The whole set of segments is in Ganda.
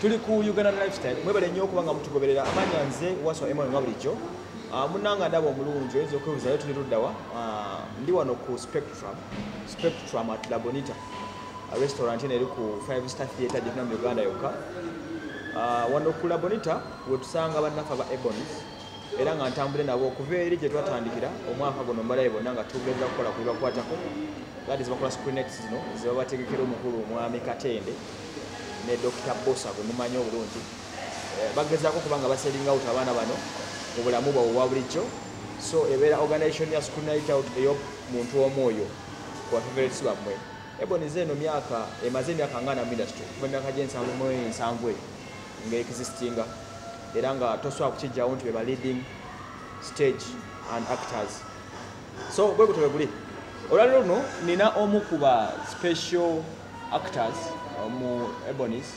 tuli ku uganda lifestyle. Mwebale nnyo okuba nga mutugoberera amanya nze waswa emmanuel nga bulijjo. Ah, munanga ndaba omulungi oyinza okwebuuza yo tuli luddawa Ah, ndi wano ku spectrum. Spectrum at labonita Ah, restaurant eno eri ku 5 star theatre gyetuna mu uganda yokka. Wano ku labonita wetusanga bannaffe aba ebonis era nga ntambule nabo okuva eri gye twatandikira omwaka guno mbalaye bonna nga tugenda kukola ku bibakwatako gadi zibakola screenex zino zebabategekera omukulu omwami katende ne dr bosa gwe mumanyi obulungi. Eh, bagezaako okuba nga baselinga out abaana bano mu bulamu bwabwe obwa bulijjo. So ebeera organisation ya school night out ey'omuntu omu oyo kubafavorits bammwe. Ebonize eno myaka emaze emyaka nga na mu industry kuva emyaka gy'ensanvu mu ensanvu eyo ng'existinga era nga tosobola kukijjawo nti be ba leading stage and actors. So bwe gutwe guli olwaliro luno nina omu ku ba special actors mu ebonis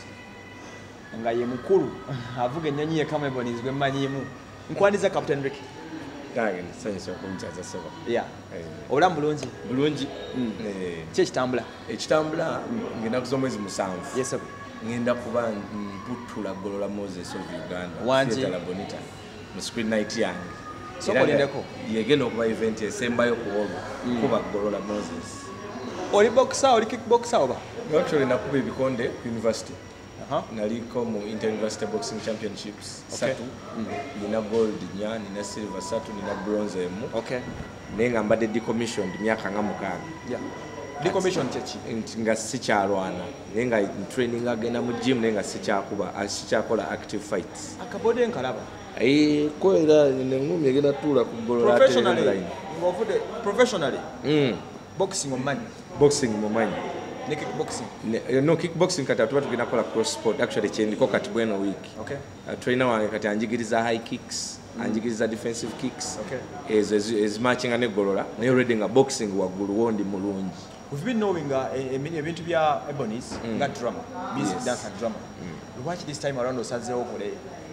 nga ye mukulu avuga ennyonyi yekamu ebonis gwe mmanyiimu. Nkwaniza captain rick. Nange nsanyusa okunjaza sebo. Ya. Eh. obulamu bulungi bulungi? Mm. Eh, ki ekitambula? Ekitambula ngenaku z'omwezi musanvu. Yesebo ngenda kuba mputula golola moses of uganda Wangi. Theatre La bonita mu screen night yange. So Era kolindeko? yegenda okuba event esembayo ku olwo kuba golola moses oli boxa oli kickboxa oba? Actually nakuba ebikonde ku university. Naliko mu interuniversity boxing championships satu. Nina gold nya nina silver satu nina bronze emu. Naye nga mbadde decommissioned myaka nga mukaaga. Nti nga sikyalwana naye nga training agenda mu gym naye nga sikyakuba sikyakola active fights. Akabode nkalaba? Ko era nengumi egenda tuula ku golola ate professionally Mm. boxing omanyi boxing mumanyi ne kickboxing? Ne- eh, no kickboxing kati atuba tugenda kukola cross sport. Actually kyendiko kati bweno week okay. Uh, trainer wange kati anjigiriza high kicks anjigiriza defensive kicks. Okay. ezo ezi- ezimatchinga negolola naye already nga boxing waggulu wondi mulungi we've been knowing uh, e- emi- ebintu bya ebonis nga drama music Yes. dance and drama. Mm. lwaki this time around osazeewo okole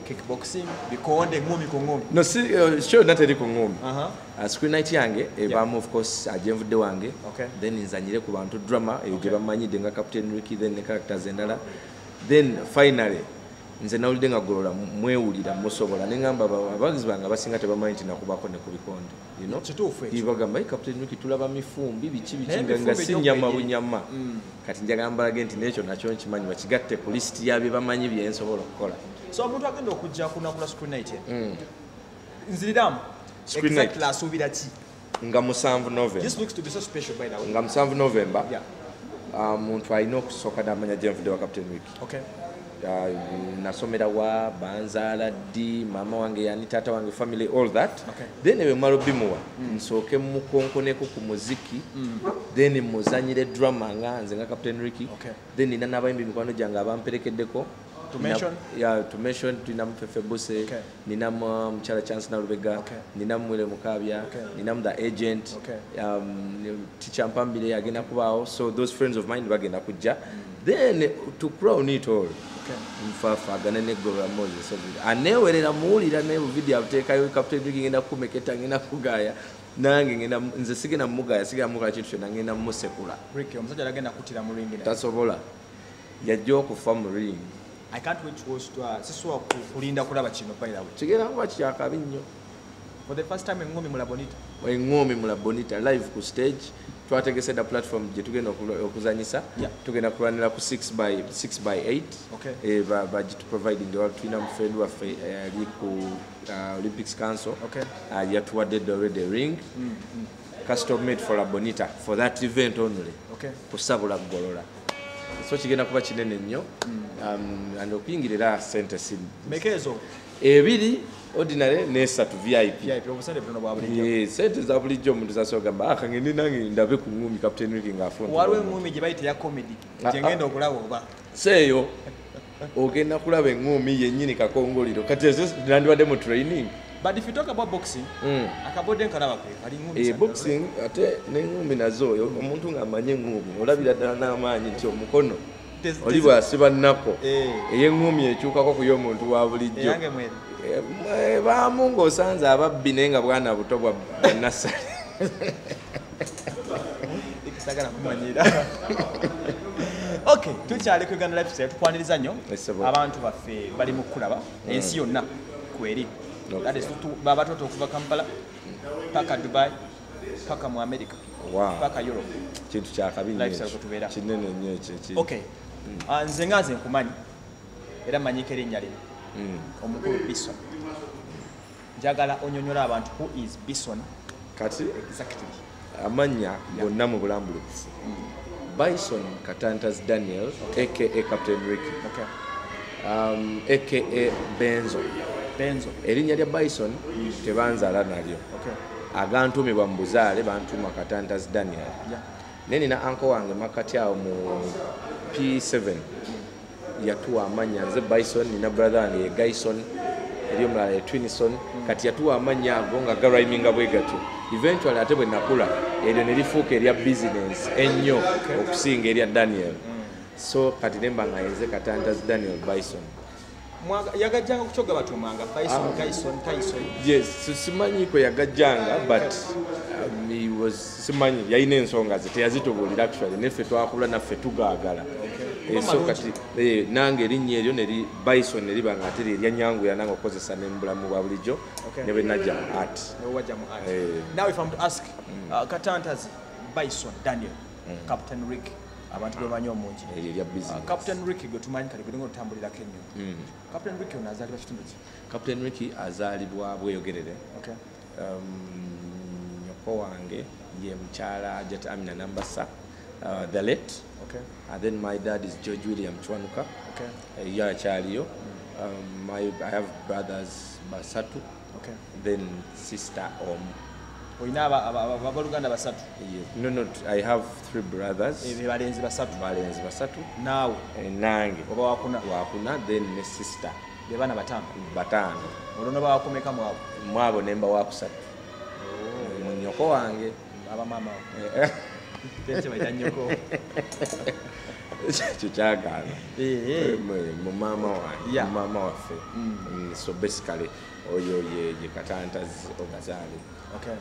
kickboxing bikonde ngumi ku ngumi no si uh, sure nateri ku ngumi uh Uh, screen night yange ebamu of course ajenvudde wange. Okay. then nzanyire ku bantu drama eyo gye bamanyidde nga captain ricky then ne characters endala. Then finally nze nawulidde nga golola mwewulira musobola neŋamba abagizi bange abasinga tebamanyi nti nakubako ne ku bikonde bagamba "Hey, captain ricky tulaba mifumbi biki biki Naye nga- nga emifumbi si nyama bunyama kati njagambalage nti nekyo nakyo nkimanyi bakigatte ku lisiti yabye bamanyi byensobola okukola. So omuntu agenda okujja kunakula screen night nziriramu Screen exactly night. asuubira ki nga musanvu november. This looks to be so special by the way nga musanvu november. Yeah. Uh, muntu alina okusooka namanya gyenvudde wa captain week okay. Uh, nasomera wa banzaala ddi maama wange yani taata wange family all that. Okay. then bwemala obimuwa nsooke mukonkoneko ku muziki. Then muzanyire drama nga nze nga captain ricky. Okay. then nina n'abayimbi mikwano gyange abamperekeddeko To mention? yeah, to mention tulinamu fefe buse Okay. ninamu Mchala chance nalubega Okay. ninamu mwere mukabya Okay. ninamu the agent Okay. um, teacher Mpambile agenda kubao so those friends of mine bagenda kujja then to crown it all okay nfaafagana neggolola moses obiri aneewerera muwulira naye buvidiyo abuteekayo captain Ricky ngenda kukumeketa ngenda kugaya nange ngenda nze sigenda mumugaya sigenda mugaya kintu kyonna ngenda musekula omusajja alagenda kuttira mu ringi naye. tasobola yajja okufa mu ring i can't wait to watch to uh, siswa kulinda kulaba kino by the way. Kigenda kuba kyakabi nnyo for the first time engumi mulabonita eŋŋoomi mu labonita live ku stage. Twategese da platform gye tugenda okuzanyisa. Yeah. tugenda kulwanira ku 6 by 6 by 8 Okay. Ba- bagituproviding wali tulina mufrendi waffe eh, ali ku uh, olympics council. Okay. uh, yatuwadde already ring. Custom made for labonita for that event only. Okay. Kusabula golola so kigenda kuba kinene nnyo um, and okuyingirira sente si meka ezo? Ebiri ordinary nesatu vip vip obusente butono bwa bulijjo. Eh, sente za bulijjo omuntu zasogamba akangende nange ndabe ku ngumi captain wiki ngaafunta waliwo engumi gye bayita ya comedy. Ah, gyengenda okulaba oba? Seeyo ogenda kulaba eŋŋumi yennyini kakongoliro. Kati ezo nandibadde mu training but if you talk about boxing Mm. akabodde nkalaba kwe kali ngumi Eh, boxing ate n'eŋŋumi nazo oyo omuntu ng'amanye eŋŋumi olabira ddala n'amaanyi nti omukono oli bw'asiba nnako Eh. ey'eŋŋumi ekyukako ku y'omuntu wa bulijjo. Eh, mwe- baamu ng'osanze ababbi naye nga bwana buto bwa nasale ikisagala kumanyira. Okay tukyali ku uganda lifestyle tukwaniriza nnyo abantu baffe bali mu kulaba ensi yonna kweri. That is, tu- baba tota okuva kampala paka dubai paka mu america paka europe. Kintu kyakabi nnyo ekyo. okay. Ah, nze nga nze nkumanyi era manyiko erinnya lino. Mm. omukulu bison. Njagala onyonyola abantu who is bison kati? Exactly. Amannya gonna mu bulambulukufu bison katantas daniel aka captain ricky. Okay. um, aka benzo benzo erinnya lya bison tebanzaala nalyo. Okay. agantumibwa mu buzaale bantuma katantas daniel. Yeah. naye nina anko wange makati awo mu p7 yatuwa amanya nze bison nina brother wange ye gaison eri omulala ye twinison. Kati yatuwa amanya ago nga garaiminga bwe gatyo. Eventually ate bwe nakula eryo ne lifuuka erya business ennyo okusinga erya daniel. So kati nemba nga yenze katantas daniel bison. Mwaga- yagajjanga ku kyoga batumanga bison Ah. gaison tyson. Yes si- simanyi kwe yagajjanga but um, simanyi yalina ensonga ze teyazitubuulira actually. Neffe twakula naffe tugaagala. Eh, so kati eh, nange erinnya eryo neri bison neriba nga ate erya nyangu yananga okukozesa ne mu bulamu bwa bulijjo ne bwe najja mu art. Eh. now if i'm to ask uh, katantas bison daniel captain rick abantu bemanyi omungi. Uh, captain rick gwe tumanyi kale gulinga otutambulirako ennyo. Captain rick ono azaalibwa kitundu ki? Captain ricky azaalibwa bweyogerere um, nyoko wange ye mukyala jet amina nambasa uh, the late. Okay. and then my dad is george william chwanuka. Okay. uh, yo akyaliyo um, my, i have brothers basatu. Okay. then sister omu olina abaluganda basatu. No no i have three brothers. Eh, balenzi basatu. Balenzi basatu. Naawe. Eh, nange. Oba wakuna. Wakuna then ne sister. Be baana bataano. Bataano. Olwo bawakomeka mwabo mwabo nemba wakusatu. Mu nyoko wange. Abamaama wo Eh, tete baita nyoko. Ekyo kyagaana. Eh, eh. Mu- mu maama wange Yeah. mu maama waffe. Mm, so basically oyo ye katantazi ogazaale Okay.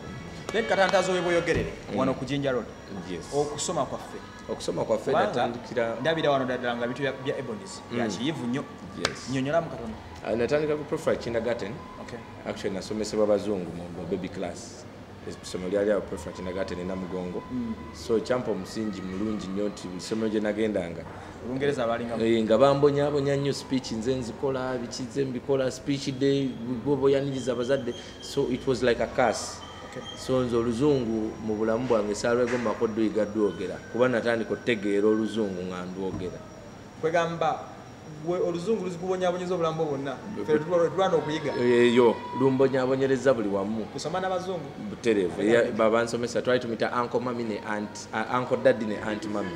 then katantazo we bweyogerere wano ku jinja road. Yes. Okusoma kwaffe. Okusoma kwaffe Kubanga natandikira ndabira wano ddala nga bitu bya- ebonis bya kiyivu nnyo. Yes. Nyonyolamu katono. Ah, natandika ku profile kindergarten. Okay. actually nasomesebwa bazungu mu mu baby class essomero lyali awo profile kindergarten enamugongo so kyampa omusingi mulungi nnyo nti buli ssomero gye nagendanga Eh, nga bambonyabonya nnyo speech nze nzikola bikize mbikola speech day boboyaniriza abazadde. So it was like a cas so nze oluzungu mu bulamu bwange saalwegomako dduyiga ddwogera kuba natandika otegeera oluzungu nga ndwogera. Kwegamba gwe oluzungu luzikubonyabonyeza obulamu bwo bwonna Ffe tulwana okuyiga. Eyo lumbonyabonyereza buli wamu. Kusoma n'abazungu butereevu. Era baba nsomesa twali tumita anko mami ne anko daddy ne anti mami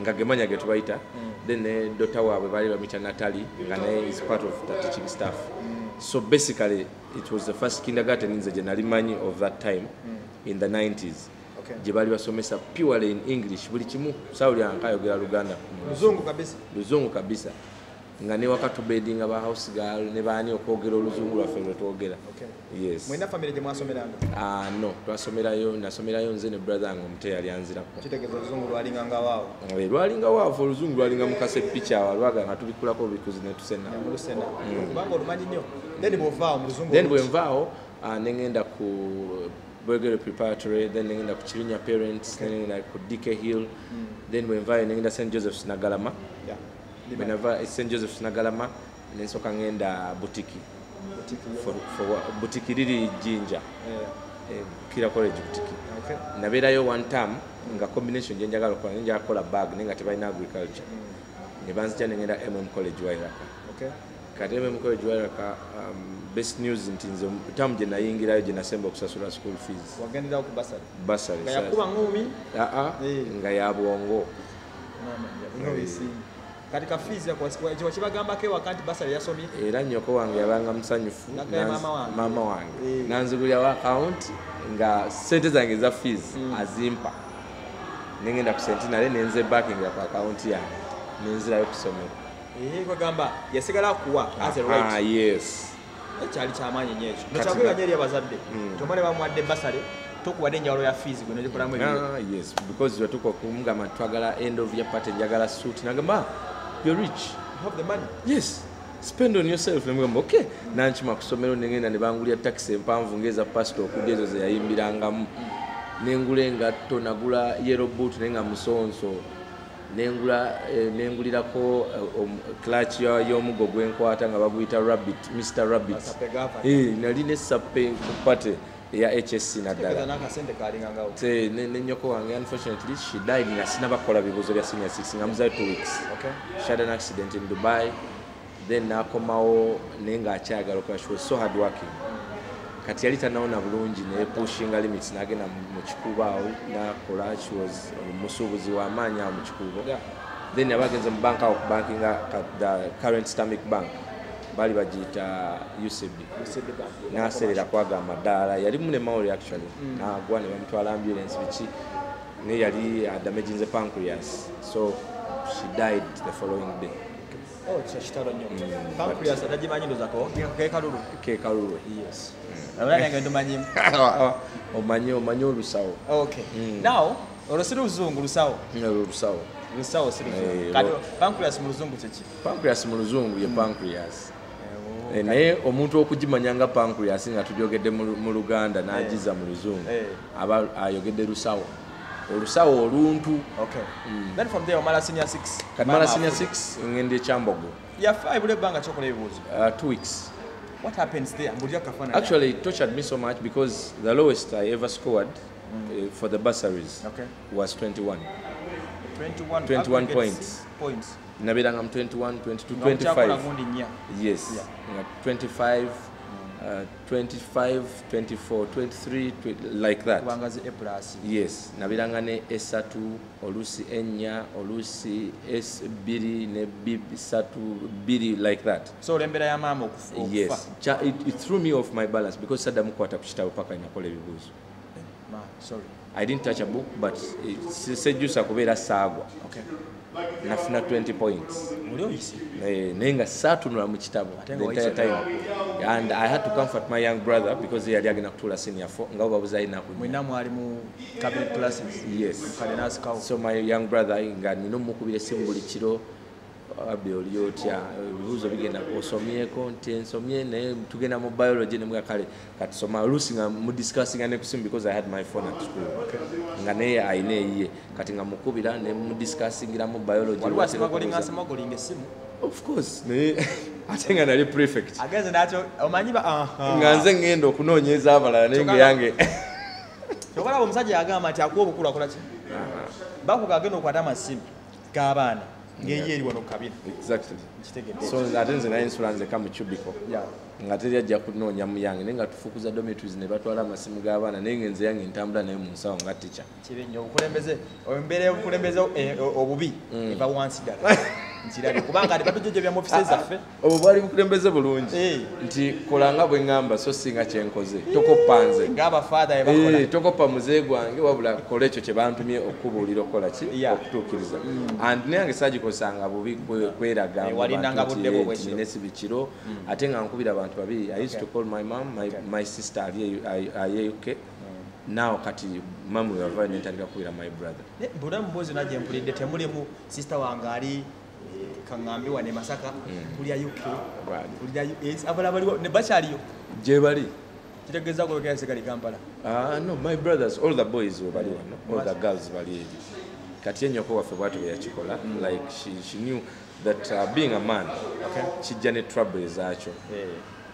nga gemanya ge tubayita. Then ne dota waabwe baali bamita natali nga naye is part of the teaching staff. So basically it was the first kindergarten nze gye nali manyi of that time in the 90s Okay. gye baali basomesa purely in english buli kimu sawuli ankayogera luganda luzungu kabisa. Luzungu kabisa nga ne wakatubedinga ba house girl ne baani okwogera oluzungu lwaffe lwe twogera. Okay. yes. Mwena famire gye mwasomeranga Ah, no twasomerayo nasomerayo nze ne brother wange omuto eyali anzirako. Kitegeeza oluzungu lwalinganga waawo? Eh, lwalinga waafu oluzungu lwalinga mukase picha awo lwaga nga tubikulako bikuzi netusena mulusena. Kubanga olumanyi nnyo. Then bwovaawo mu luzungu then bwenvaawo ah, nengenda ku bwegere preparatory then nengenda ku kirinya parents then nengenda ku dk hill. Then bwenvaayo nengenda st josephs nagalama Yeah. bwenava e st josephs nagalama nensooka ngenda butiki butiki riri jinja. Eh, kira college butiki nabeerayo one term nga combination gye njagala okukola njagala kukola bag naye nga tebalina agriculture. Ne banzija nengenda mm college wairaka. Kati mm college wairaka um, best news nti nze tamu gye nayingirayo gye nasemba okusasula school fees. Basary nga yakuba ngumi aa Eh. nga ya bwongo kati kafiizi wakibagambako ewaka nti basari yasomye era nyoko wange yabanga musanyufu maama wange. Eh. nanzigulirawo akawunti nga sente zange eza fees azimpa. Nengenda ku sentinale nenze bakingira ku akawunti yange nenzirayo kusomera Eh, kwegamba yasigala akuwa as a Ah, right yes ekyali kyamaanyi nnyo ekyo nga- eri abazadde tomale bamuwadde basale tokuwadde enjawulo ya fees gwe nogikolamu ebyo Ah, yes. Because watuka okumugamba twagala end of year party njagala suit. Nagamba "Ah, you're rich. You have the money. Yes. Spend on yourself. Nemugamba okay. Nankima ku ssomero negenda ne bangulya takisi empanvu ngeza pasito okudya ezo zeyayimbirangamu nengula engatto nagula yero boot naye nga musonso. Nengula eh, nengulirako eh, om- clutch ya- y'omuggo gwenkwata nga baguyita rabbit mr rabbit. Eh, nali nesape ku pate eya hsc tegeeza naddala n'akasente kalingangawo Te- ne ne nnyoko wange unfortunately she died nga sinabakola bibuuzo bya senior 6 nga muzayo 2 weeks. She had an accident in dubai then nakomawo naye ngaakyagala okola she was so hard working kati yali tanawona bulungi naye pushinga limits nagenda mu- kikuubo awo nakola she was musuubuzi w'amaanyi awo mu kikuubo then yabagenze mu bank awo kubankinga the current stamic bank baali bagiyita ucb naserera kwaga amadaala yalimu ne mawuli actually. Nagwa ne bamutwala ambulance biki naye yali damaginze pancreas. So she died the following day. Oh, kya kitalo nnyo pancreas atagimanyi ndozako kekalulu kekalulwe yes. Abulabyange ndumanyimu omanyi omanyi olusawo okay. Now olwo si luzungu lusawo olusawo lusawo si luzungu Eh, kati lo- pancreas mu luzungu kyeki pancreas mu luzungu ye pancreas. Eh, naye omuntu okugimanya nga pancreas nga tujogedde mu mu luganda n'agiza mu luzungu Eh. aba ayogedde lusawo. Olusawo oluntu. Okay. Then from there omala senior 6 kati mala senior 6 ngende ekyambogo what happens there? Actually it tortured me so much because the lowest i ever scored mm. uh, for the bursaries Okay. was 21 21 21 points. points nabeeranga mu 21 22 25 yes. Yeah. 25 uh, 25 24 23 twe- like that. Yes. Nabiranga ne esatu olusi enya olusi s bbiri ne b satu bbiri like that. So olw'embeera ya maama okufa. Yes. Cha, it, it threw me off my balance because sadda mukwata ku kitabo paka nakola ebibuuzo. Ma, sorry. I didn't touch a book but sejjusa kubeera saagwa okay nafuna 20 points. Oli oyise Eh, naye nga saatunula mu kitabo Ate the nga entire wayise time. And i had to comfort my young brother because ye yali agenda kutuula senior 4 nga babuza alinaku mwina mwali mu cabinet classes yes. Kale nasikawo so my young brother nga nina omukubira essimu buli kiro abbe oli otya ebibuuzo bigenda osomyeko nti ensomye naye tugenda mu biology nemuga kale. Kati soma oluusi nga mudiscussinga ne ku simu because i had my phone at school. Nga naye ayina eyiye. Kati nga mukubira ne mudiscussingira mu biology waliwo asemagolinga asemagolinga essimu? Of course naye ate nga nali prefect. Agenze nakyo omanyi nga nze ngenda okunoonyeza abalala naye nga yange. Kyobalaba omusajja yagamba nti akuwa obukulu akola ki bakuga agenda okwata amasimu g'abaana ng'eyo eri wano kitegedde. So ate nze naye nsula nzeka mu cubico nga teri ajja kunoonya mu yange naye nga tufukuza dormitories ne batwala amasimu g'abaana naye nga nze yange ntambula naye mu nsawo nga tica kibi nnyo obukulembeze embeera y'obukulembeze eh, obubi eva wansi ddala nkirabye kubanga ate batujejebya mu ofisi zaffe. obwo bwali bukulembeze bulungi. Eh. nti kolanga bwe ŋŋamba so singa kyenkoze tokoppa nze. Ng'abafaatha bwe bakola. Eh, tokoppa muzehe gwange wabula kola ekyo kye bantumye okubuulira okukola ki? Okutuukiriza. And nayange sagikozesanga bubi kwe- kweraga Eh, nina esibikiro ate nga nkubira abantu babiri i used to call my mom my, my sister ali aye uk now kati mamu weyava nentandika kubira my brother. Mbula muboozi na gyempulidde temulimu sisita wange ali eh, kaŋŋambi wane masaka kulya uk Bali. kulya US, abalala baliwo bakyaliyo gye bali kitegeeza kwogera sigali kampala. Ah, no my brothers all the boys we bali wano all the girls bali eri kati enyoko waffe bwatu bwe yakikola like she, she knew that uh, being a man Okay. kijja ne trouble ezaakyo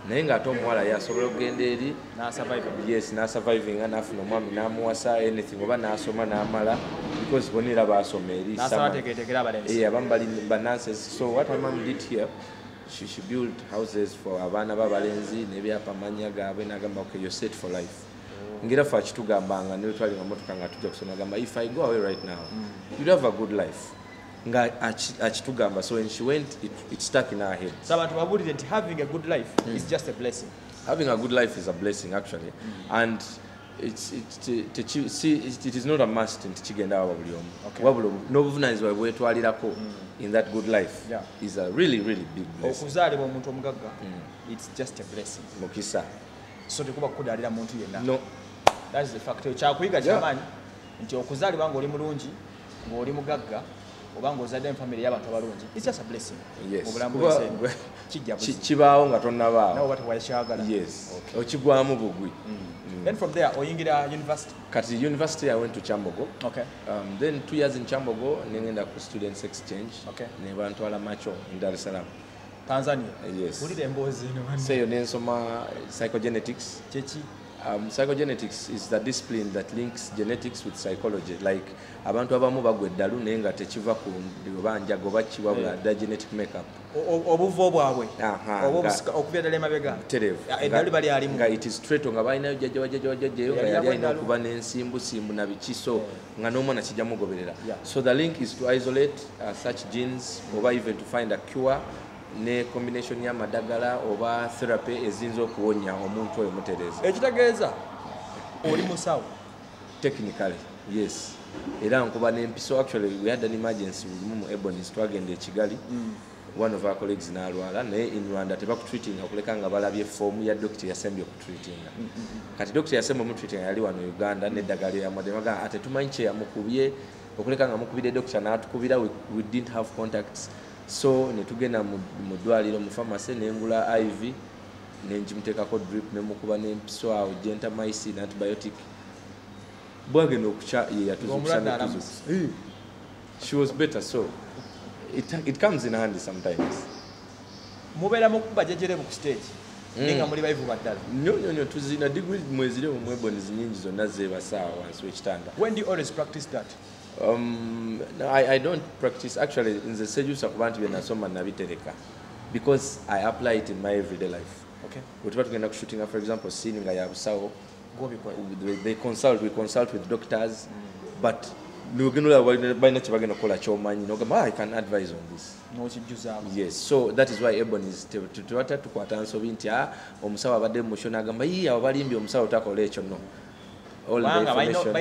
naye ng'ate omuwala yasobola okugenda eri yes nasurvivinga nafuna omwami namuwasa anything oba nasoma namala because when era basoma eri abamu bali bananses so what my mom did here she, she built houses for abaana b'abalenzi n'ebyapamanya gaabwe nagamba okay you're set for life. Ngera fe akitugambanga netwalinga motoka nga tujja kusoma agamba if i go away right now you'll have a good life. Nga aki- akitugamba so when she went it, it stuck in her head. So abantu babuulire nti having a good life mm. is just a blessing. Having a good life is a blessing actually. Mm. and it is not a must nti kigenda awa buli omu. Wabula n'obuvunanyizibwa bwetwalirako in that good life Yeah. is a really really big okuzaalibwa omuntu omugagga its just a blessing. Mukisa. So tekuba kukudaalira muntu yenna. No. That is the fact. Kyakuyiga kyamaanyi nti okuzaalibwa ngaoli mulungi ng'oli mugagga oba ng'ozadde mu famire y'abantu abalungi its just a blessing. Kibaawo nga nawe tonnabaawo oba tewakyagala yes. Okigwamu bugwi. Then from there oyingira university? Kati university i went to chambogo. Okay. Um, then two years in chambogo nengenda ku students exchange. Okay. ne bantwala macho in dar es salaam. Tanzania? Yes. wulira emboozi eno. Wanne. seyo nensoma psychogenetics. Kyeki Um, psychogenetics is the discipline that links genetics with psychology. Like abantu abamu bagwa eddalu naye nga tekiva ku oba njaga oba kiwabula dda genetic makeup. Obuvo bwabwe okuvira ddala emabega? eddalu bali alimu. Nga it is straight nga balinayo wajjajjayo nga Yali alina okuba n'ensimbusimbu na biki so nga n'omwana kijja mugoberera. So the link is to isolate uh, such genes oba even to find a cure ne combination y'amadagala oba therapy eziyinza okuwonya omuntu oyo mutereeza ekitegeeza oli musawo? Technically yes. Era nkuba nempiso actually we had an emergency lumu mu ebonis twagenda ekigali one of our colleagues n'alwala naye in rwanda tebakutreatinga kuleka nga balabye foomu ya dokita yasembye okutreatinga. Kati dokita yasemba omutreatinga yali wano uganda neddagala yamademaga ate tumanyi kye yamukubye okuleka nga mukubire dokita n'atukubira we didn't have contacts so netugenda mu ddwaliro mu pharmacy nengula iv nenjimuteekako drip nemukuba nempiso awo gentamicin antibiotic. Bwagenda okukya ye yatuzukusa omulwadde netuzukusa alamusa she was better so it, it comes in handy sometimes. Mubeera mukuba jejerebu ku stage. Naye nga muli bayivu baddala. Nyo nyo nyo tuzina digri mwezire mu mwebonizi nyingi zonna zebasaawa wansi w'ekitanda. When do you always practice that um, no, I, i don't practice actually in the sejusa kubantu byenasoma nabitereka because i apply it in my everyday life. Okay. Bwe tuba tugenda kushootinga for example scene nga ya busawo they, they consult we consult with doctors but nogenda olaba balina kye bagenda kukola kyomanyi nogamba "Ah, i can advise on this. Yes so that is why ebonis tebata tukwata nsobi nti a omusawo abadde mumusho nagamba yi abo balimbye omusawo takola ekyo no. All the information-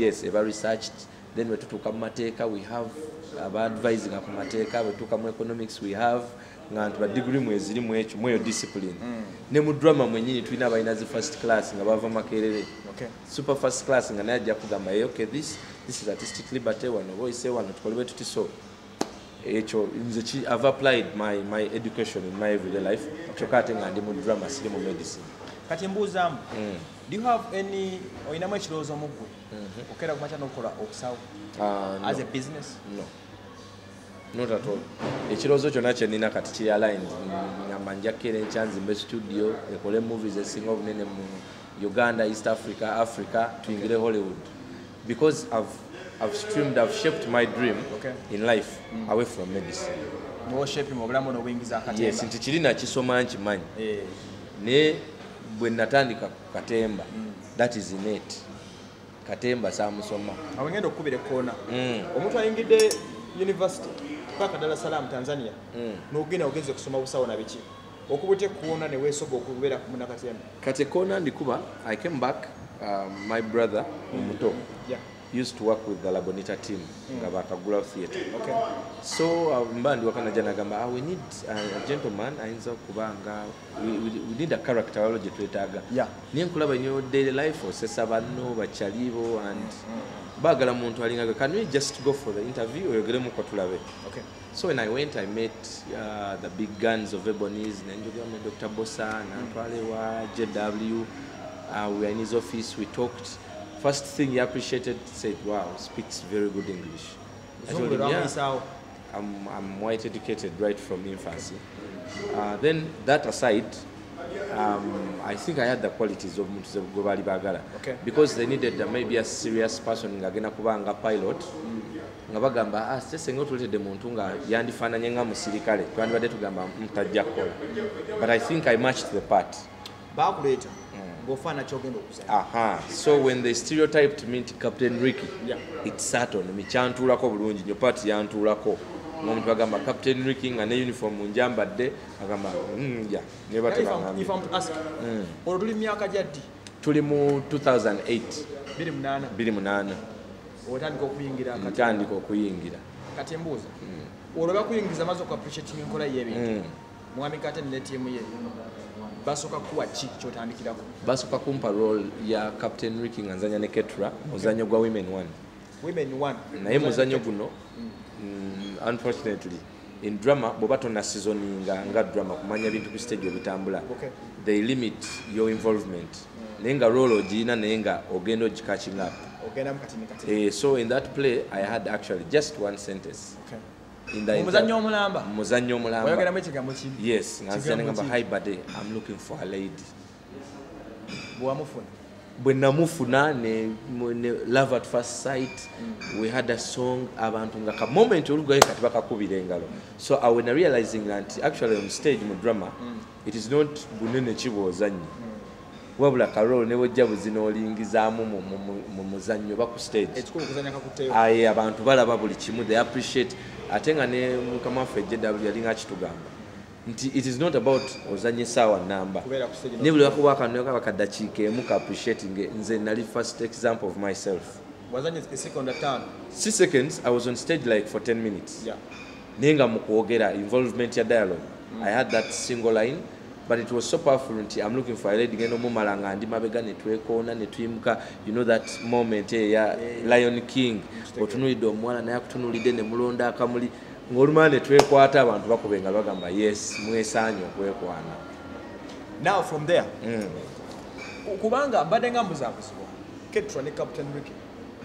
yes eba researched then bwe tutuuka mu mateeka we have abaadvisinga ku mateeka bwe tutuuka mu economics we have nga nti badiguri mweziri mu ekyo mweyo discipline. Ne mu drama mwenyini tulina abalina zi first class nga bava makerere. Okay. Super first class nga naye ajja kugamba "Hey, okay this, this is artistic liberty wano boyise wano tukole bwe tuti so ekyo nze ki i've applied my, my education in my everyday life kyokka ate nga ndi mu drama siri mu medicine. Kati mbuuzaamu do you have any olinamu ekirowoozo mu ggwe okeera kumakya n'okukola okusawo as a business? No. Not at all. Ekirowoozo kyonna kyenina kati kiri aligned. Ngamba njakera enkyanzimba studio ekole movies esinga obunene mu uganda east africa africa tuyingire hollywood. Because i've, I've streamed i've shaped my dream Okay. in life away from medicine. Yes nti kiri nakisoma nkimanyi. Eh, naye bwe natandika ku katemba that is innate katemba samusoma. Awo ngenda okukubira ekkoona Mm. omuntu ayingidde university paka ddala salamu tanzania n'ogenda ogenze kusoma busawo na biki? Okubuta ekkoona ne weesoga okubeera ku munakatemba kati ekkoona ndikuba i came back um, my brother omuto Yeah. Used to work with the labonita team nga bakagula theatre Okay. so uh, mba ndi wakana nagamba ah, we need uh, a gentleman ayinza okubanga we, we, we need a characterology twetaaga Yeah. niye nkulaba nyo daily life osesa banno bakyalibo and baagala muntu alingaga can we just go for the interview oyogeremuko tulabe Okay. So when I went, I met uh, the big guns of Ebony's, Nenjoga met Dr. bosa Nantwalewa, JW. Uh, we were in his office, we talked. First thing he appreciated, said, wow, speaks very good English. I told him, yeah, I'm, I'm white educated right from infancy. Uh, then that aside, um, I think I had the qualities of muntu gwe Bagala. Okay. because they needed uh, maybe a serious person ng'agenda kuba nga pilot nga bagamba ah, se senga otuletedde muntu nga yandifaananye nga musirikale twandibadde tugamba kukola but i think i matched the part baakuleeta ng'ofaana kyogenda okuzaa aha so when they stereotyped me nti captain ricky Yeah. it sat on me. Kyantuulako bulungi nyo part yantuulako ngaomuntu bagamba captain ricky nga ne uniform njambadde agamba "Mm, ja ne If I'm- if batebangambye I'm to ask, olwo tuli myaka gya ddi? Tuli mu 2008 28 28 otandika okuyingira ntandika okuyingira. Kati embuuza olwo bakuyingiza maze okuappreciating enkola y'ebintu. Mm. mwami kate ne tiimu ye basooka kuwa ki kyotandikirako? Basooka kumpa role ya captain ricky nga nzanya ne ketra muzanyo gwa women one. Women one. Naye muzanyo guno mm, unfortunately in drama bwoba tonna seasoninga nga drama kumanya bintu ku stage ebitambula they limit your involvement. Naye nga role ogirina naye nga ogenda ogicatching up ogendamu katini katini Eh, so in that play i had actually just one sentence. Okay. Omuzannyo omulamba? Muzannyo omulamba. Oyogeramu ekigambo kibi yes nga ki? hi bade i'm looking for a lady. Bwewamufuna bwe namufuna ne, ne love at first sight we had a song abantu nga ka moment olugayo kati bakakubira engalo. So i when realizing nti actually on stage mu drama it is not bunene ki bwozannye wabula karol ne wojja buzinolingizaamu mu- mu- mu- mu muzannyo ba ku stage. Aye abantu balaba buli kimu they appreciate ate nga ne mukama waffe jw yalinga akitugamba nti it is not about ozanye saawa namba. Ne buli wakuba akantu kaba kadakiika emu ka appreciating nze nali first example of myself. Wazanye esekonda ttaano six seconds i was on stage like for 10 minutes. Yeah. naye nga mu kwogera involvement ya dialogue. I had that single line but it was so powerful nti i'm looking for a lady genda omumala nga ndi mabega netwekoona netuyimuka you know that moment eya lion king. Otunulidde omuwala naye akutunulidde nemulonda akamuli. Ng'olumala netwekwata abantu bakubenga bagamba yes mwesaanye okwekwana. Now from there Mm. kubanga mbadde nga mbuzaabuzibwa ketra ne captain ricky.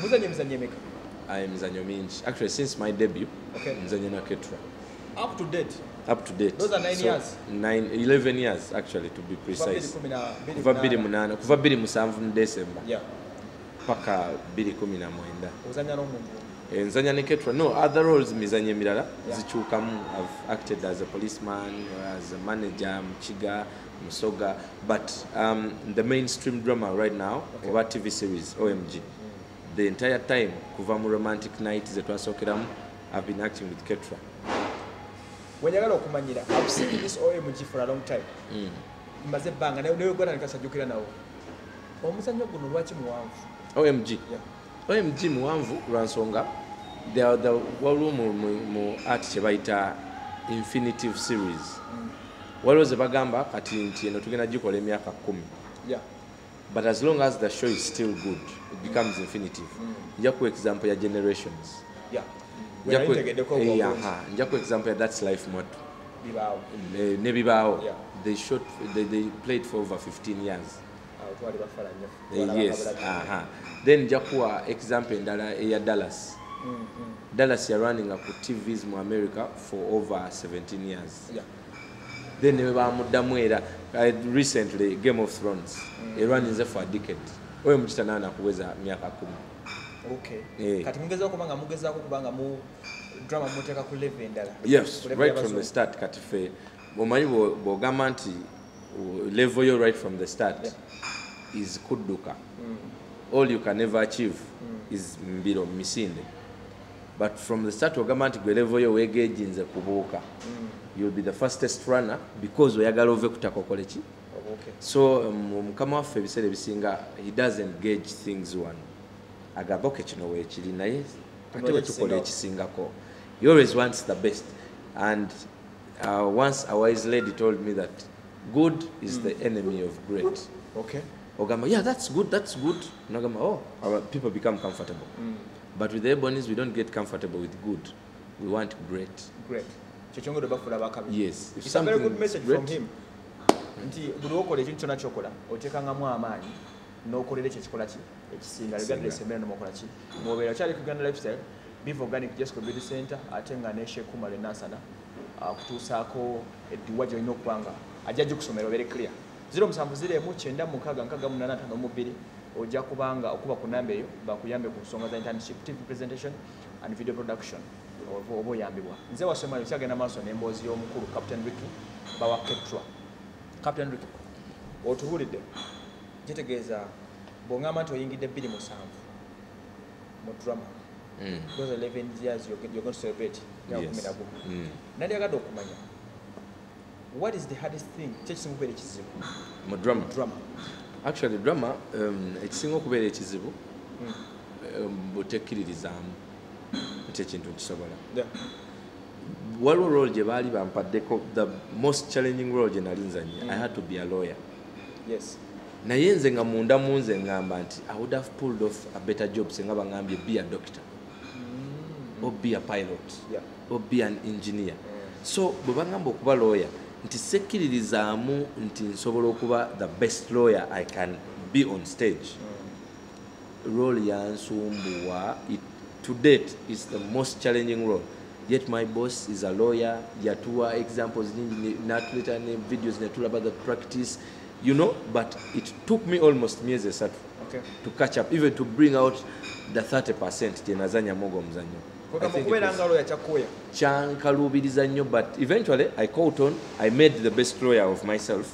Muzanye emizannyo emeka? Aye emizannyo mingi. Actually since my debut nzanye na ketra up to date up to date Those are nine years? nine, 11 years actually to be precise 2018, kuva 28 kuva 27 mu december Yeah. paka 2019 Uzanya no mungu. nzanya ne ketra no other roles mizanya emirala Yeah. zikyukamu i've acted as a policeman as a manager mchiga msoga but um, the mainstream drama right now Okay. oba tv series omg mm. the entire time kuva mu romantic night zetwasookeramu i've been acting with ketra wenjagala okumanyira. I've seen this omg for a long time. Mmaze ebbanga newegotandika sajjukira nawo. Omuzannyo guno lwaki muwanvu? Omg omg muwanvu lwansonga there- there- waliwo mu- art kyebayita infinitive series. Waliwo ze bagamba kati nti eno tugenda gikola emyaka kumi. Yeah. but as long as the show is still good it becomes infinitive. Nja ku example ya generations. Yeah. Nja ku- Eh, example ya thats life motto Eh, ne bibaawo Yeah. they, shot, they, they played for over 15 years nnyo Eh, yes aha. then nja kuwa example endala eya dallas Mm, mm. dallas yarunninga ku tvs mu america for over 17 years Yeah. then ne bamuddamu era recently game of thrones erwaninze for a decade oyo mukitanaana kuweza myaka kumi. Eh. Kati mugezaako kubanga mugezaako kubanga mu drama muteeka ku level endala. Yes right from the start kati fe. Omanyi bwo- bw'ogamba nti level yo right from the start Yeah. is kudduka. Mm. all you can ever achieve is mbiro misinde. But from the start ogamba nti gwe level yo weegejinze kubuuka. You'll be the fastest runner because oyagala ove kutaka okole ki Oh, okay. so um, mukama waffe ebiseera ebisinga he doesn't gauge things one agamba oke kino weekiri naye ate wekikola ekisingako." he always wants the best. And uh, once a wise lady told me that good is the enemy of great. Okay. ogamba yeah that's good that's good. Nagamba oh our people become comfortable. Mm. but with the ebonis we don't get comfortable with good. We want great. Great. kyekyongedde bafuula bakabi yes. It's a very good message great, from him. Nti buli wokola ekintu kyonna kyokola oteekangamu amaanyi n'okolera ekyo ekikola ki? Ekisinga. Embeera nomukola ki? Mubeera okyali ku uganda lifestyle bive organic jes community center ate nga ne shekumale nasana kutuusaako eddiwa gyolina okuba nga ajja gikusomera obeere clear. 07 kyenda mukaaga nkaaga munana ttaano mu bbiri ojja kubanga okuba ku namba eyo bakuyambe ku nsonga za internship tv presentation and video production oba oyambibwa. Nze wasemayo kyagenda maaso n'emboozi y'omukulu captain ricky bawa ketra captain ricky otubulidde kitegeeza bw'oŋŋamba nti oyingidde 27 mu drama Mm. those 11 years you're going to celebrate Mm. nali agadde okumanya what is the hardest thing ki ekisinga okubeera ekizibu? Mu drama? Actually drama um, ekisinga okubeera ekizibu Mm. um, butekkiririzaamu nti ekintu nkisobola. Waliwo role gye baali bampaddeko the most challenging role gye nali nzanye i had to be a lawyer. Yes naye nze nga munda munze ngamba nti i would have pulled off a better job senga bangambye be a doctor mm. or be a pilot yeah or be an engineer so bwe baŋŋamba okuba lawyer nti sekkiririzaamu nti nsobola okuba the best lawyer i can be on stage role yansumbuwa to date is the most challenging role yet my boss is a lawyer yatuwa examples nyingi natuleta ne videos netulaba the practice you know but it took me almost myezi esatu okay. to catch up even to bring out the 30 percent gyenazanyamu ogwo omuzannyo kyankaluubiriza nnyo but eventually i caught on i made the best lawyer of myself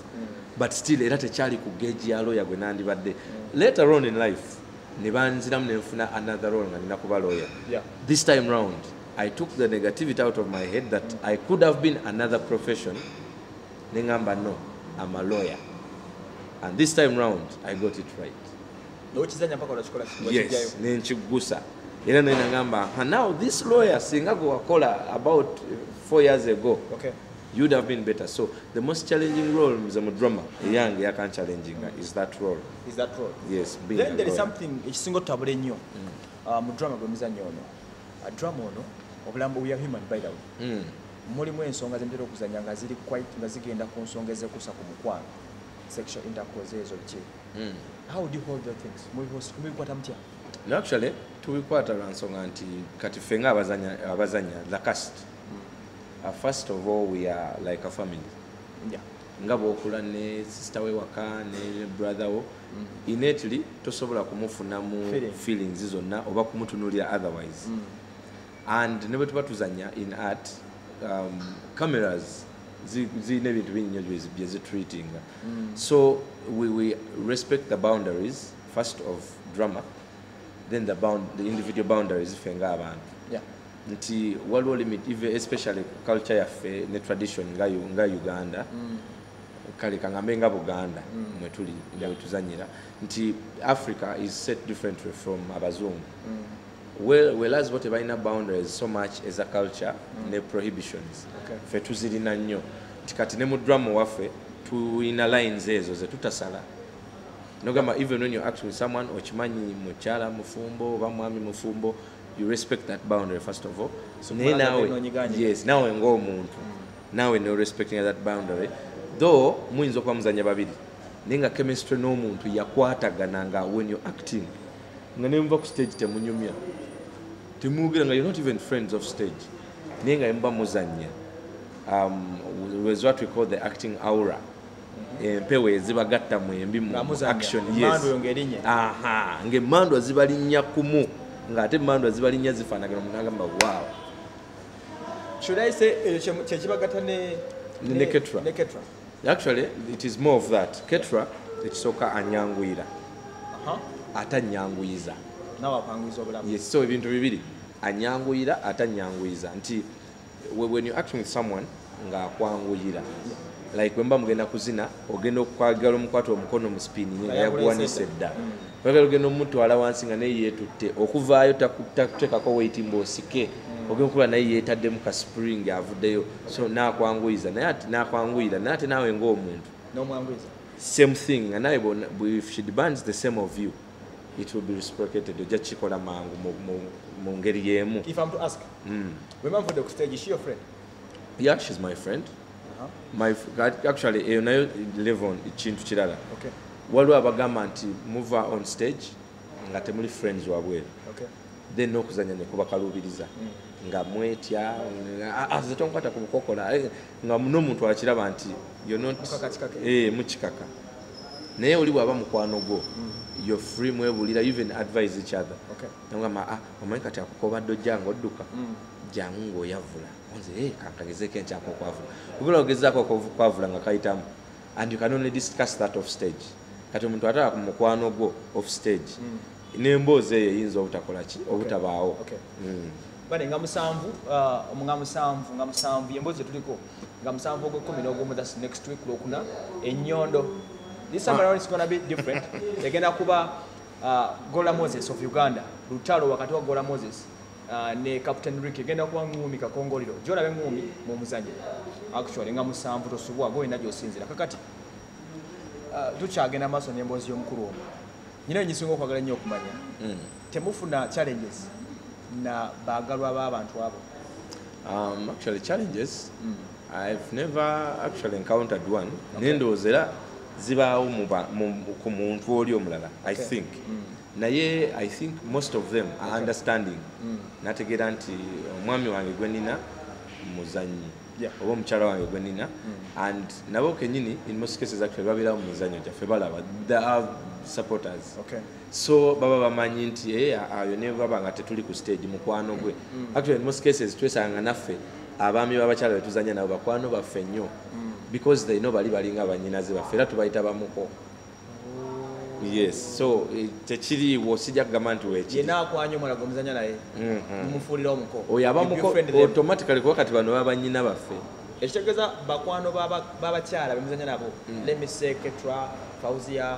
but still era tekyali ku geji ya lawyer gwe nandibadde later on in life ne banziramu nenfuna another role nga nina kuba lawyer. Yeah. This time round i took the negativity out of my head that i could have been another profession. Neŋamba no i'm a lawyer and this time round i got it right. Yes nenkigusa era naye nagamba "Ah, now this lawyer singa gwe wakola about uh, four years ago okay. you'd have been better. So the most challenging role nze mu drama eyange yakanchalenginga is that role. Is that role? Yes being then there is something ekisinga otutabula ennyo uh, mu drama gwe muzannyo ono Uh, drama ono obulamu we are human by the way. Mm. mulimu ensonga zemitera okuzanya nga ziri quite nga zigenda ku nsonga ezekuusa ku mukwano sexual intercourse ezo ki Mm. how do you hold those things? Mubikwata- mutya actually tubikwata lwa nsonga nti kati ffe nga abazanya the cast uh, first of all we are like a family. Yeah. Nga bwokula ne sister we waka ne brother wo innately tosobola kumufunamu Feeling. feelings zonna oba kumutunulira otherwise. And ne bwe tuba tuzanya in art um, cameras zi- zirina bingi nnyo bye zitreatinga mm. so we, we respect the boundaries first of drama then the, bound, the individual boundaries ffe ng'abantu yeah. Nti waliwo limit even especially culture yaffe ne tradition nga, nga uganda mm. kale kangambe nga buganda mm. mwe tuli mwe tuzanyira. Nti africa is set differently from abazungu well, whereas bo tebalina boundaries so much as a culture mm. ne prohibitions. Okay. ffe tuzirina nnyo tikati ne mu drama waffe tulina lines ezo ze tutasala. Nogamba even when you're act with someone okimanyi mukyala mufumbo oba mwami mufumbo you respect that boundary first of all. Naye nawe. naawe byenonyiganye. yes nawe ng'omuntu nawe no respecting that boundary. Though muyinza okuba muzanya babiri naye nga chemistry n'omuntu yakwatagana nga when you're acting nga nemuva ku stage temunyumya. Temwogera nga you're not even friends of stage. Naye nga muba muzanya um, was what we call the acting aura. Empewo ezibagatta mwembi mu Nga mu muzanya. action Emmandwa eyo ng'erinnya. aha ngaemmandwa zibalinnya kumu ng'ate emmandwa zibalinnya zifaanagana omuntu agamba waawo should i say ekyo kye- kyekibagata ne Ketra. actually it is more of that. Ketra ekisooka anyanguyira aha ate anyanguyiza. So ebintu bibiri. Anyanguyira ate anyanguyiza. Nti when you acting with someone ng'akwanguyira like wemba mugenda kuzina ogenda okwagala omukwata omukono mu spini nga yaguwanisa yakuleese edda oyagala ogenda omutwala wansi nga naye yeetutte okuvaayo taku- takuteekako weitimba osike ogenda okuba naye yeetaddemu ka spring avuddeyo. So nakwanguyiza. Naye ate nakwanguyira naye ate naawe ng'omuntu. Same thing. Nga bwe- if she demands the same of you it will be reciprocated. Ojja kukikola mangu mu- ngeri y'emu. If i'm to ask Mm. wemba nvudde ku stage she your friend? Yeah she's my friend. Aha. my f- actually eyo nayo level kintu kirala. Okay. Waliwo abagamba nti muva on stage nga temuli friends wabweru okay. Then n'okuzanya ne kubakaluubiriza nga mwetya "Ah, ah, ze tonkwata ku bukokola? Eh, nga n'omuntu akiraba nti you're not- Mukakakikake. Eh, mukikaka. Naye oli bwaba mukwano gwo. You're free mwebulira you even advise each other. Okay. Nogamba ah, omanyi kati akukobadde ojjanga odduka? Jangu ng'oyavula nze "Eh, kankagezeko enkyaka okwavula. Kubula ogezaako okwavula nga kayitamu. And you can only discuss that off stage. Kati omuntu atala ku mukwano gwo off stage n'emboozi eyo eyinza obutakola ki? Obutabaawo. Mm. bane nga musanvu uh, nga musanvu nga musanvu yemboozi gyetuliko nga musanvu ogwekumi n'ogumu thats next week lwokuna ennyondo this time around is gonna be different. Egenda kuba uh, gola moses of uganda. Lutalo wakati wa gola moses uh, ne captain rick egenda kuba ngumi kakongoliro. Gyolaba engumi mu muzanyo actually nga musanvu tosubwa ngaolina gyosinzira. Kakati uh, tukyagenda maaso n'emboozi y'omukulu ono nyina enyisinga okwagala nnyo okumanya. Mm. temufuna challenges na baagalwa b'abantu abo. Um, actually, challenges, I've never actually encountered one. Nendowooza era zibaawo ku muntu oli omulala, I think. Naye I think most of them are understanding. Nategeera nti omwami wange gwe nina muzanyi oba omukyala wange gwe nina. And nabo kenyini in most cases actually babeerawo mu mizanyo gyaffe balaba. They are supporters. Okay. So baba bamanyi nti eh, ayo ne baba nga tetuli ku stage mukwano gwe. Actually in most cases twesanga naffe abaami b'abakyala betuzanya nabo bakwano baffe nnyo because they know bali balinga banyinaze baffe era tubayita bamuko. Yes so eh, tekiriiwo sijja kugamba nti weekiri. Yenna akwanya omulaga omuzanya naye mumufuulira omuko. Oyo You abamuko befriend them. automatically kuba kati bano babanyina baffe. Ekitegeeza bakwano b'aba- b'abakyala bemuzanya nabo lemise ketra fauzia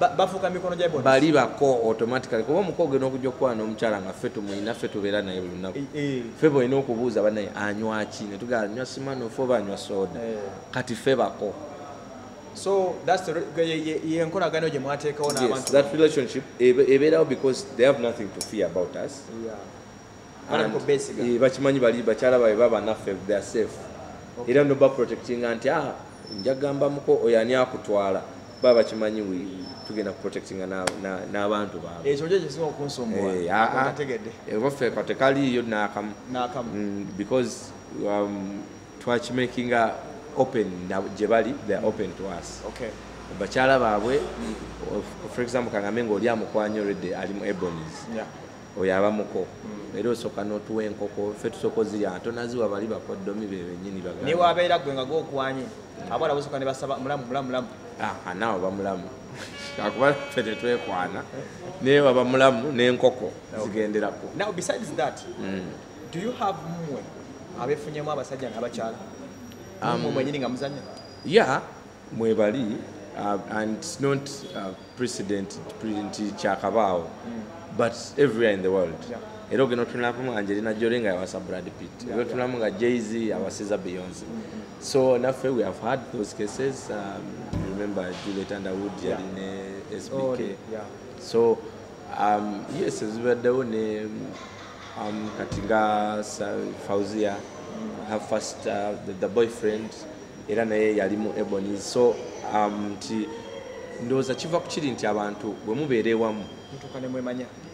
Ba- bafuuka mikono gya bonus. bali bako automatically. Kuba omuko ogenda okujja okukwana n'omukyala nga ffe tumuyina ffe tubeera naye buli lunaku. Eh, eh, ffe bwolina okubuuza banaye anywa ki? Ne tugala anywa simanofu oba anywa soda eh. kati ffe bako. So thats the ye- ye- ye enkolagano gye mwateekawo yes, n'abantu that relationship ebe- ebeerawo because they have nothing to fear about us. Yeah. And, Bali ku beesiga. eh, bakimanyi bali bakyala babe baba naffe they are safe. Era no baprotectinga nti ah, njagamba muko oyo ani akutwala baba bakimanyi tugenda kuprotectinga na- na- n'abantu baabwe. Ekyo kyo kisinga Eh, ah. ntategedde waffe ka tekaliiyo n'akamu. Mm, because um, twakimakinga open gye bali they are open to us. Okay. Bakyala baabwe for example kangambe ngaoli amukwanya olwedde ali mu ebonies yeah. oyo abamuko era osooka n'otuwa enkoko ffe tusooka ozirya ntonaziwa bali bakoddomi be benyini ne wabeera gwe nga gwokwanye abawala busooka ne basaba mulamu mulamu mulamu naawe bamulamu. Akuba ffe tetwekwana naye waba mulamu n'enkoko zigenderako. Now besides that do you have mmwe abeefunyemu abasajja n'abakyala? Mmwe mwenyini nga muzanya ya mwebali uh, and it's not uh, precedent pre- nti kyakabaawo but everywhere in the world. Yeah. Era ogenda otunulamu angelina jolie nga yawasa brad pitt. Era otunulamu nga jz yawasiza beyonce so naffe we have had those cases um, remember juliet underwood yali ne sbk Oh, so um, yes ezibaddewo ne um, kati nga fauzia her first uh, the, the boyfriend era naye yali mu ebonies so um, nti ndowooza kiva ku kiri nti abantu bwe mubeera ewamu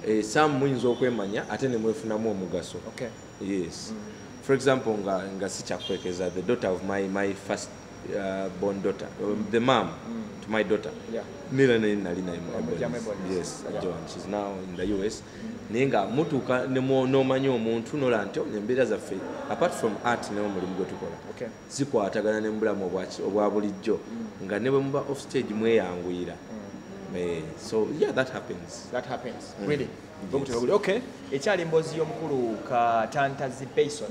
mwemanya eh, muyinza okwemanya ate ne mwefunamu omugaso. Okay. Yes. For example nga, nga sikyakwekeza the daughter of my, my first uh, born daughter um, the mom to my daughter. Yeah. Nera naye nali naye mu Wamujja mu Ebonies. Ebonies. yes Yeah. Joan she's now in the us naye nga mutuuka n'omanya omuntu nola nti "Oh, embeera zaffe apart from art newo omulimu gwe tukola. Okay. Zikwatagana ne mu bulamu obwa- bulijjo. Nga ne bwe muba off stage mweyanguyira. Eh, so yeah that happens. That happens. Really? Yes. okay. Ekyali mboozi y'omukulu katantazi bason.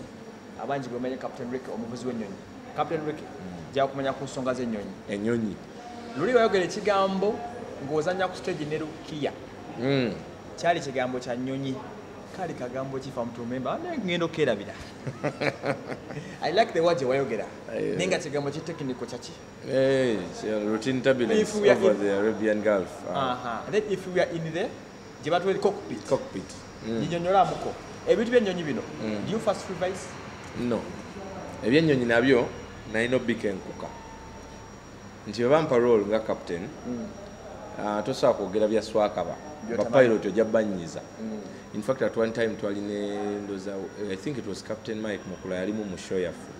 Abangi bwemanya captain rick omuvuzi w'ennyonyi. Captain rick jja kumanya ku nsonga z'ennyonyi. Enyonyi luli wayogera ekigambo ng'ozanya ku stage ne lukiya Mm. kyali kigambo kya nnyonyi kali kagambo kifa mutumemba ngenda okerabira i like the word wayogera Aye. naye nga kigambo kitekiniko kyaki Hey, so routine turbulence If we are over in- the Arabian Gulf. Uh, Aha. then if we are in the gye batwere cockpit Cockpit. Mm. ginyonyolamuko ebintu by'ennyonyi bino do you first revise No. Ebyennyonyi nabyo nalina obbika enkuka. Nti bwe bampa role nga captain, uh, tosobola kwogera bya swakaba. Bapilot ojja bannyiza. In fact at one time twali ne ndoza I think it was Captain Mike Mukula yalimu mu show yaffe.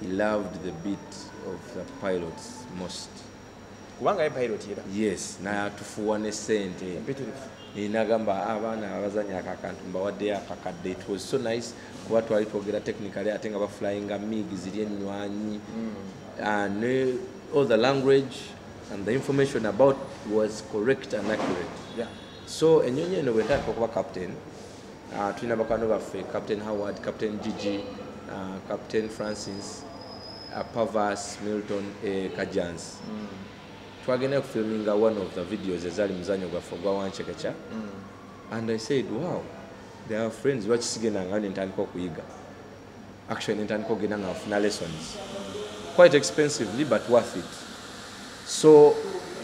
He loved the beat of the pilots most. kubanga ye pilot era. Yes, n'atufuwa ne sente. Nagamba abaana abazanya akakantu mbawaddeyo akakadde it was so nice kuba twali twogera technically ate nga baflyinga mig ziri enywanyi. And ne all the language and the information about was correct and accurate so enyonyi eno bwentandika okuba captain. Uh, tulina bakwano baffe captain howard captain gigi uh, captain francis uh, pavas milton e kajans twagenda kufilminga one of the videos ezaali muzanyo gwaffe ogwa wanchekecha. And i said wow there are friends bakisigenda nentandika okuyiga actually nentandika okugenda nga nfuna lessons. Quite expensively but worth it. So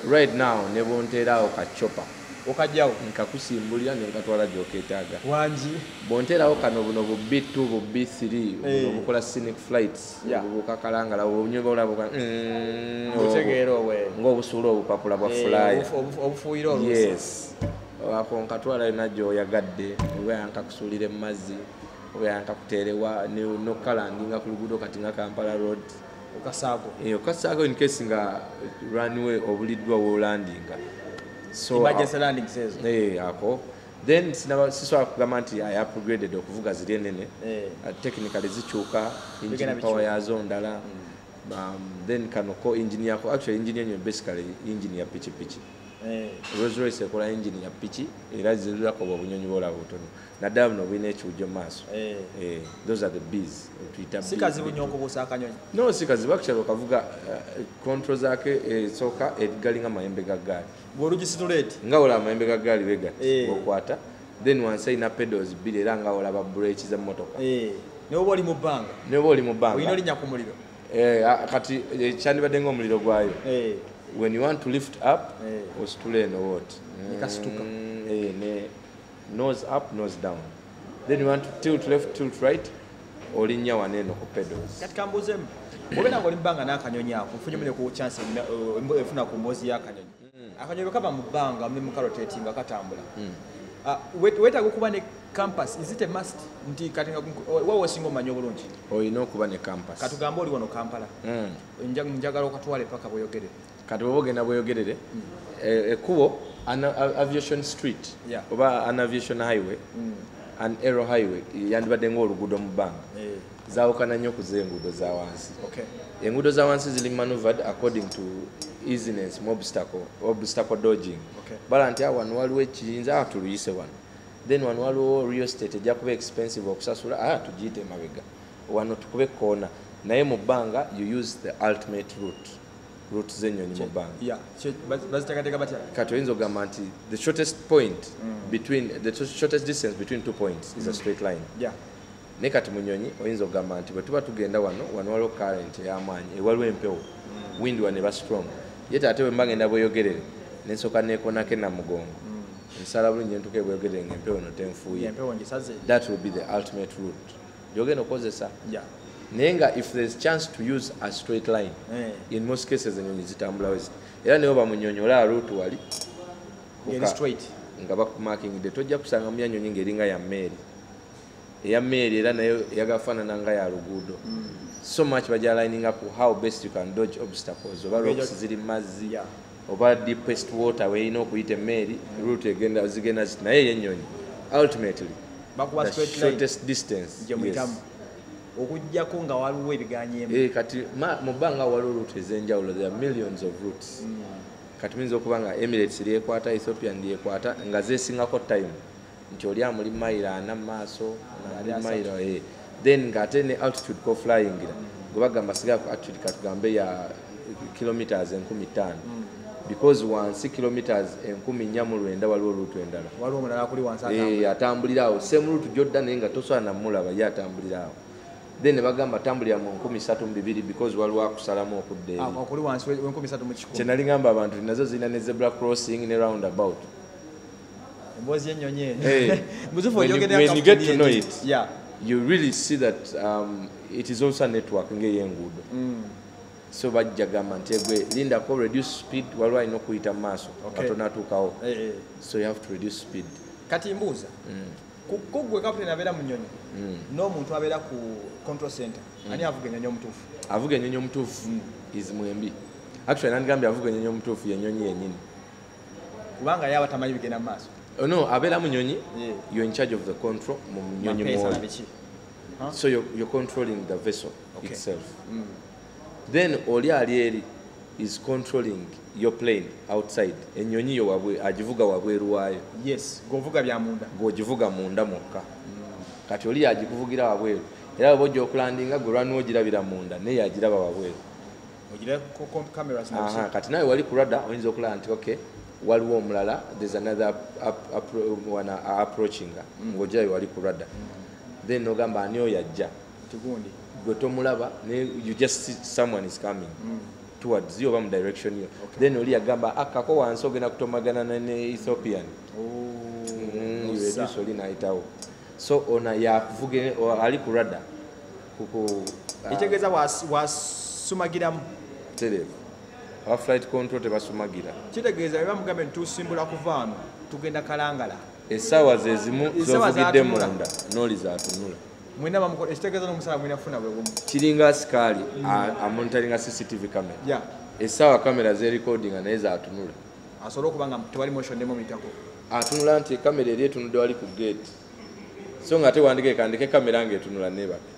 right now nebonteerawo kacopa okajjawo nkakusimbulira nenkatwala gyoketaaga wangi? Bonteerawo kano buno bu b2 bu b3 Eh. buno bukola scenic flights Yeah. bukakalangala bunyubaolabuka otegeera owe ngaobusuula obupapula bwa Eh, fulaya obufu- obufu- obufuuyire oluusi. Yes. Ako nkatwala yona gyoyagadde oba yankakusuulira emazzi oba yankakuteerewa nokalandinga ku luguudo kati nga kampala road. Okasaago Eh, okasaago in case nga runway obuliddwa wolandinga so emergency landings ezo Eh, ako. Then sinaba- sisobola kugamba nti i upgraded okuvuga ziri enene. Eh. Uh, technically zikyuka engine power yazo ndala. Um, then kano ko engine yako actually engine yenyo basically engine ya pikipiki Eh, Rolls Royce ekola engine ya piki era zirako obunyonyi bwolaba butono naddala buno bulina ekiwujjo mu maaso eh. Eh, those are the bees. Tuyita si bees. kazibu nnyo okubuusa akanyonyi no si kazibu actually okavuga uh, control zake esooka erigalinga mayembe ga gaali bwolugisituleti nga olaba amayembe ga gaali begati Eh. okwata then wansi alina pedals bbiri era nga olaba breeki z'emmotoka naye oba oli mu bbanga neba oli mu olina bbanga olinnya ku muliro. Eh, kati eh, kyandibadde ngaomuliro gwayo. Eh, when you want to lift up Eh. ositula eno wot Ekasituka. Nose up nose down. Then you want to tilt left tilt right olinnya waneeno ku pedals. Kati kambuuzemu obeera nga oli mu bbanga n'akanyonyi ako nfunyumire ku chance eh, efuna ku mboozi y'akanyonyi. Akanyonyi bwe kaba mu bbanga muli mu kaloteti nga katambula Ah, wet- weetaaga okuba ne campus is it a must? Nti kati nga wawe osinga omanyi obulungi. Olina okuba ne campus. Katugambe oli wano kampala. Mm. Nja- njagala okatwale paka bweyogerere kati bwoba ogenda bweyogerere eh, ekkubo ana- a- aviation street. Oba an aviation highway. An aero highway. Yandibadde ngaoluguudo mu bbanga. Eh, zawukana nnyo ku z'enguudo za wansi. Enguudo za wansi ziri maneuvered according to easiness mu obstacle obstacle dodging. Bala nti awo wano waliwo ekiyinza? Ah, tuluyise wano. Then wano waliwo real estate ejja kuba expensive okusasula. Ah, tugiyite mabega wano tukube koona naye mu bbanga you use the ultimate route route zenyo mu bbanga yeah. Baziteekateeka batya kati oyinza okugamba nti the shortest point between the shortest distance between two points is a straight line. Yeah. Naye kati munyonyi oyinza okugamba nti bwe tuba tugenda wano wano waliwo current ey'amaanyi ewaliwo empewo. Wind wano eba strong. Ye ate bwe mba ngenda bweyogerere nensooka neekonako enamugongo nsala bulungi entuka ebweyogerere ngaempewo eno tenfuuye. That will be the ultimate route. Gyogenda okukozesa yeah naye nga if there's chance to use a straight line Eh. in most cases enyonyi zitambulawo ziti era naye olaba route wali nga bakumakingidde tojja kusanga myanyonyi ng'eringa ya mmeeri eya mmeeri era nayo yagafaanana nga ya luguudo. So much bajalininga ku how best you can dodge obstacles oba rocks ziri mazzi oba deepest water weerina okuyita emmeeri route egenda zigenda naye yenyonyi ultimately the shortest distance muyitamu okujjako nga waliwo ebiganyeemu Eh, kati mu bbanga waliwo route ez'enjawulo there are millions of routes. Kati muyinza okuba nga emirates lyekwata ethiopian lyekwata nga zesingako time nti oli amuli mayiro ana mu maaso Ali mayiro eh. then ng'ate ne altitude koflyingira gwe bagamba sigala ku altitude katugambe ya kilometers enkumi ttaano. Because wansi kilometers enkumi nnya mu lwenda waliwo luutu endala. Eh, atambulira. awo. Same route gyodda naye nga tosobola namulaba ye atambulira awo then ne bagamba atambulira mu nkumi ssatu mu bibiri because waliwo akusalamu okudda eri. Ah, ngamba abantu nazo zirina ne zebra crossing ne roundabout emboozi y'ennyonyi Hey, eno you- really see that um, it is also a network ng'ey'enguudo so bajja gamba nti egwe lindako reduce speed waliwo alina okuyita mu maaso Okay. katono atuukawo. Eh, eh. so you have to reduce speed. Kati mbuuza. Ku- kuggwe kaputeni abeera mu nnyonyi n'omuntu abeera ku control center ani avuga ennyonyi omutuufu? Avuga enyonyi omutuufu is mwembi. Actually nandigambye avuga enyonyi omutuufu yenyonyi yenyini kubanga ye aba tamanyi bigenda mu maaso. Oh, no abeera mu nyonyi you're in charge of the control mu nyonyi mwoli so you're, you're controlling the vessel Okay. itself. Then oli ali eri is controlling your plane outside enyonyi yo wabwe agivuga wabweru waayo. Yes govuga bya munda. Ng'ogivuga munda mwokka. Kati oli yagikuvugira wabweru. Era bwe ojja okulandinga gwe lwaniwo ogirabira munda naye yagiraba wabweru. Ogire cameras na Aha, kati nawe wali kulada oyinza okulaba nti okay waliwo omulala there's another ap- ap- appro- one a- approachinga ng'ojayo wali ku rada then ogamba ani oyo ajja? Tigundi gwe tomulaba ne you just see someone is coming towards you oba mu direction yo then oli yagamba akako wansi ogenda kutomagana ne- ne ethiopian Mm, ebiso linayitawo so ona yakuvuga o- ali ku rada kuku ekitegeeza was- wasumagiramu terevu aba flight control tebasumagira. Kitegeeza bwe bamugambe nitusimbula kuva wano tugenda kalangala. Essaawa zezimu z'atunula. munda noli zatunula mwena bamukola ekitegeeza n'omusala mwena funa bwe bumu kiringa asikaali amonitaringa cctv camera. Essaawa kamera zerekodinga naye zatunula asobole okuba nga tewali motion nemumitako atunula nti kamera eri etunudde wali ku gate. So nga tewandike kandike kamera ngaetunula nebaka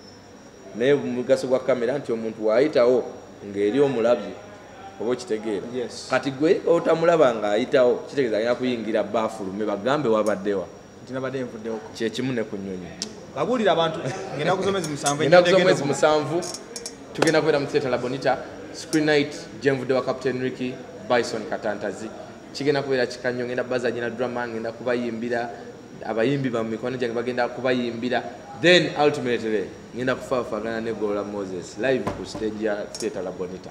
naye mugaso gwa kamera nti omuntu waayitawo ng'eri omulabye oba okitegeera. Kati gwe otamulaba ng'ayitawo kitegeeza agenda kuyingira baafulume bagambe wabaddewa kyekimu ne ku nyonyi babuulira abantu ngenda kusoma ezi musanvu tugenda kubeera mu theatre labonita screen night gyenvudde wa captain ricky bison katantazi. Kigenda kubeera kikanyo ngenda bazanyira drama ngenda kubayimbira abayimbi ba mikono gyange bagenda kubayimbira. Then ultimately ngenda kufaafagana ne gola moses live ku stage ya theatre labonita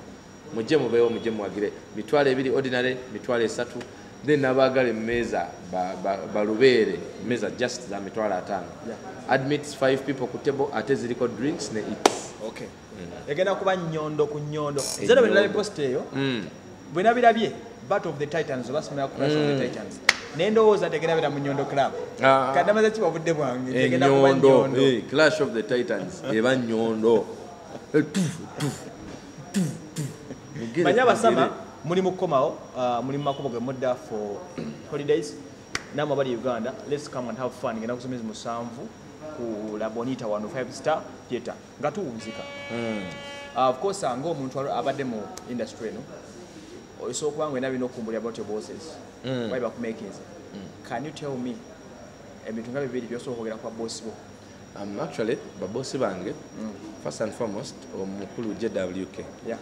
mujje mubeewo mujje muwagire mitwalo ebiri ordinary mitwalo esatu then nabaagala emmeeza ba- ba- balubeere emmeeza just za mitwalo ataano. Yeah. admits 5 people ku table ate ziriko drinks ne eats. Okay. Egenda kuba nyondo ku nyondo zero bwe nalaba post eyo Mm. bwe nabirabye bat of the titans oba somera crash of the titans. Naye ndowooza tegenda bera mu nyondo club. Ah. kadamaze kiba budde bwange tegenda enyondo eh, clash of the titans. Eba nyondo Eh, manye abasama mugere. Muli mu kukomawo uh, muli mu makubo ge mudda for holidays. Namwe abali uganda lets come and have fun. Ngenda kusomezi musanvu ku labonita wano 5 star theatre. Nga tuwunzika. Mm. Uh, of course ng'omuntu alo- abadde mu industry eno osobola okuba nga olina bina okumbulira about your bosses. Mm. wali bakumakinze can you tell me ebintu nga bibiri byosobola okwogera kwa bosi bo? Um, actually babosi bange. First and foremost omukulu jwk yeah.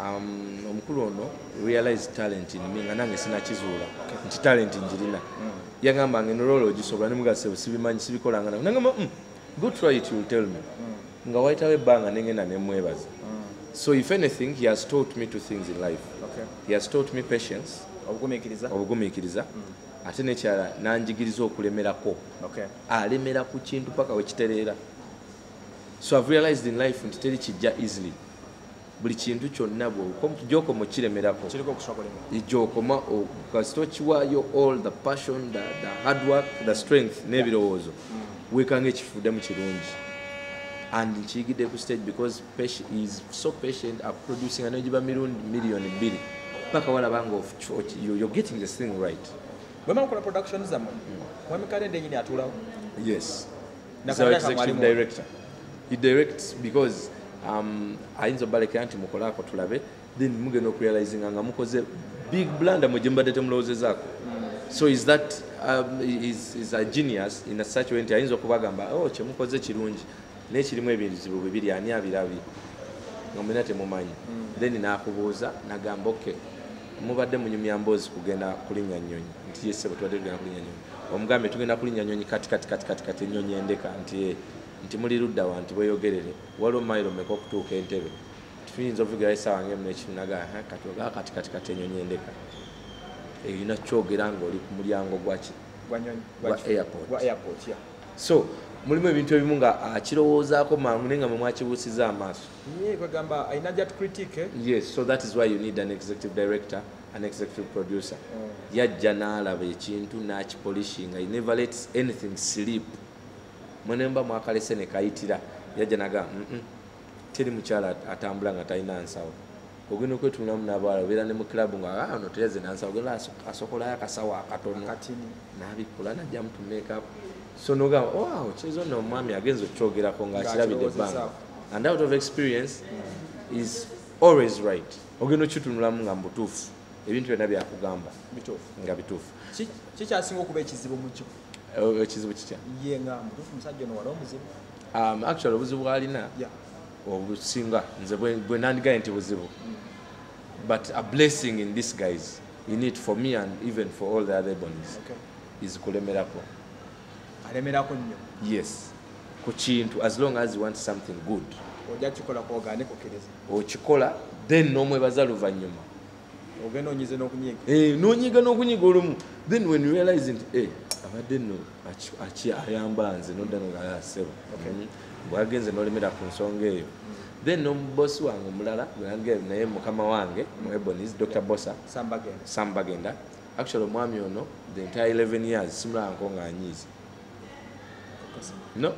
Um, omukulu ono realize talent me nga nange sinakizuula. Nti talent njirina. Yagambanga eno rolo ogisobola nemugase sibimanyi sibikolanga nange nagamba mm, go try it you'll tell me. Nga wayitawo ebbanga nengenda nemwebaza so if anything he has taught me two things in life. Okay. he has taught me patience. Obugumiikiriza. Ate nekyala nanjigiriza okulemerako. Alemera ku kintu paka wekitereera so i've realized in life nti teri kijja easily buli kintu kyonna gyokoma okiremerako. Gyokoma kasita okiwaayo all the passion the, the hard work the strength n'ebirowoozo. Wekanga ekifuddemu kirungi. And nkiyigidde ku stage because is so patient a aproducing anogiba mirundi miliyoni bbiri. Paka of- you- you're getting this thing right. Bwema mukola production zammwe mwamikalende enyini atuulawo? Yes. Director. He directs because ayinza obalekera nti mukolaako tulabe then mugenda okurealizinga nga mukoze big blunder mwe gye mbadde temulowoozezaako. So is that um, is, is a genius in a such way nti ayinza okubagamba oh kyemukoze kirungi naye kirimu ebizibu bibiri ani abirabye nga mwena temumanyi. Then nakubuuza nagamba okay mubadde munyumya mboozi kugenda kulinnya nnyonyi. Nti yese bwe tubadde tugenda kulinnya nnyonyi. Omugambe tugenda kulinnya nnyonyi kati kati kati kati kati ennyonyi endeka nti ye nti muli ludda wa nti bweyogerere waliwo mayiro meka okutuuka entebe? Tuyinza ovugirayo essaawa ngemu nekimu naga "Ha, kati ogaa kati kati kati ennyonyi endeka. Erina kyogera ngaoli ku mulyango gwaki Gwa airport. so mulimu ebintu ebimu nga akirowoozaako mangu naye nga mwe mwakibuusiza amaaso. Critique yes so that is why you need an executive director an executive producer. Yajja n'alaba ekintu n'akipolishinga never lets anything slip mwenemba mwakalese ne kayitira yajja naga "Mm-mm, teri mukyala at- atambula nga talina nsawo. Ogenda okwetunulamu n'abawala obeera ne mu kilabu nga "Ah, ono tereze nansawo ogenda aso- asokolayo akasawo akatono. Najjamu tu makeup so nogamba wow kizo nno omwami agenza okukyogerako ng'akirabidde ebbanga. And out of experience is always right. Ogenda okitunulamu nga mubutuufu ebintu byonna byakugamba. Nga bituufu. Ki- kikyasinga okuba ekizibu mu kyo ekizibu kitya? Ye nga mutuufu musajja ono wali omuzibu. Um, actually obuzibu bwalina. Obusinga nze bwe nandigaye nti buzibu. But a blessing in this guys in it for me and even for all the other bonies Okay. is kulemerako. Alemerako nnyo. Yes. Ku kintu as long as you want something good. Ojja kikola kwogaane kukkiriza okikola then n'omwebaza luvannyuma. Ogenda onyize n'okunyiga. Eh, n'onyiga n'okunyiga olumu. Then when you realize nti eh, abadde nno ayamba nze nodda nogaasebo Okay. bwagenze n'olemera ku nsonga eyo. Then n'omubosi wange omulala naye mukama wange mu ebonis dr bosa sambagenda. Sam bagenda actually omwami ono the entire 11 years simulanko nga anyiiza no.